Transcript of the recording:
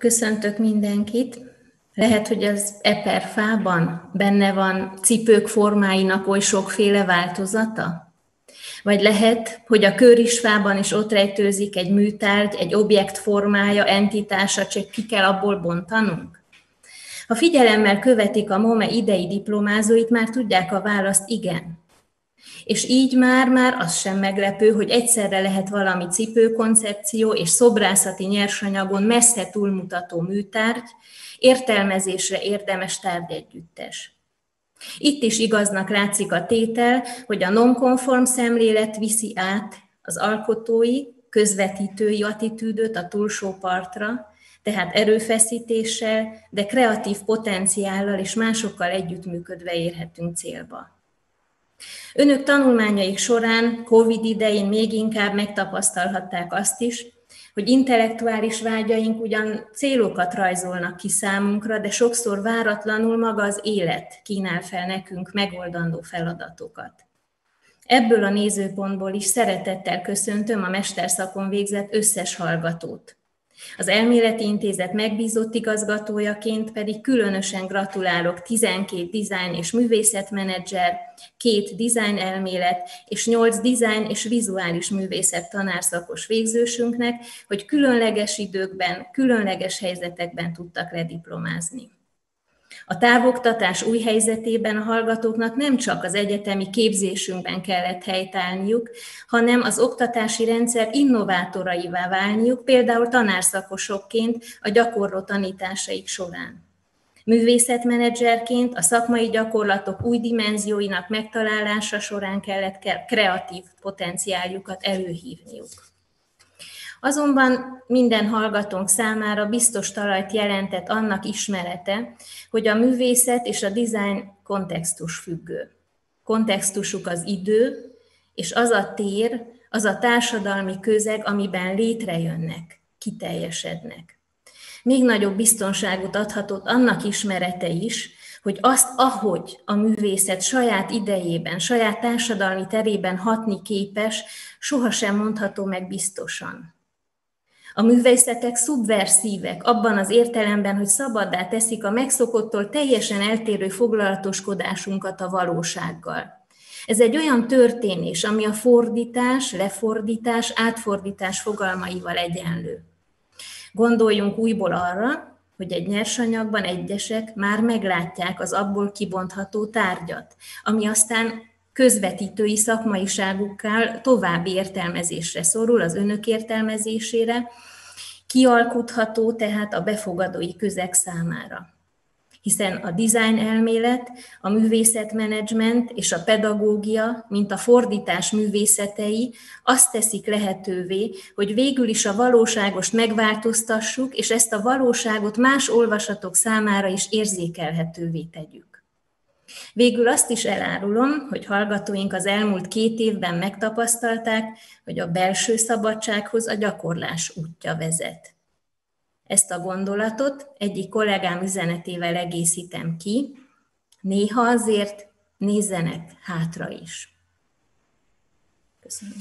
Köszöntök mindenkit. Lehet, hogy az eperfában benne van cipők formáinak oly sokféle változata? Vagy lehet, hogy a körisfában is ott rejtőzik egy műtárgy, egy objekt formája, entitása, csak ki kell abból bontanunk? Ha figyelemmel követik a MOME idei diplomázóit, már tudják a választ igen. És így már-már az sem meglepő, hogy egyszerre lehet valami cipőkoncepció és szobrászati nyersanyagon messze túlmutató műtárgy, értelmezésre érdemes tárgyegyüttes. Itt is igaznak látszik a tétel, hogy a nonkonform szemlélet viszi át az alkotói, közvetítői attitűdöt a túlsó partra, tehát erőfeszítéssel, de kreatív potenciállal és másokkal együttműködve érhetünk célba. Önök tanulmányaik során, COVID idején még inkább megtapasztalhatták azt is, hogy intellektuális vágyaink ugyan célokat rajzolnak ki számunkra, de sokszor váratlanul maga az élet kínál fel nekünk megoldandó feladatokat. Ebből a nézőpontból is szeretettel köszöntöm a mesterszakon végzett összes hallgatót. Az Elméleti Intézet megbízott igazgatójaként pedig különösen gratulálok 12 design és művészetmenedzser, két design elmélet és 8 design és vizuális művészet tanárszakos végzősünknek, hogy különleges időkben, különleges helyzetekben tudtak lediplomázni. A távoktatás új helyzetében a hallgatóknak nem csak az egyetemi képzésünkben kellett helytállniuk, hanem az oktatási rendszer innovátoraivá válniuk, például tanárszakosokként a gyakorló tanításaik során. Művészetmenedzserként a szakmai gyakorlatok új dimenzióinak megtalálása során kellett kreatív potenciáljukat előhívniuk. Azonban minden hallgatónk számára biztos talajt jelentett annak ismerete, hogy a művészet és a dizájn kontextus függő. Kontextusuk az idő, és az a tér, az a társadalmi közeg, amiben létrejönnek, kiteljesednek. Még nagyobb biztonságot adhatott annak ismerete is, hogy azt, ahogy a művészet saját idejében, saját társadalmi terében hatni képes, sohasem mondható meg biztosan. A művészetek szubverszívek abban az értelemben, hogy szabaddá teszik a megszokottól teljesen eltérő foglalatoskodásunkat a valósággal. Ez egy olyan történés, ami a fordítás, lefordítás, átfordítás fogalmaival egyenlő. Gondoljunk újból arra, hogy egy nyersanyagban egyesek már meglátják az abból kibontható tárgyat, ami aztán közvetítői szakmaiságukkal további értelmezésre szorul, az önök értelmezésére, kialkutható tehát a befogadói közeg számára. Hiszen a design elmélet, a művészetmenedzsment és a pedagógia, mint a fordítás művészetei azt teszik lehetővé, hogy végül is a valóságost megváltoztassuk, és ezt a valóságot más olvasatok számára is érzékelhetővé tegyük. Végül azt is elárulom, hogy hallgatóink az elmúlt két évben megtapasztalták, hogy a belső szabadsághoz a gyakorlás útja vezet. Ezt a gondolatot egyik kollégám üzenetével egészítem ki, néha azért nézzenek hátra is. Köszönöm.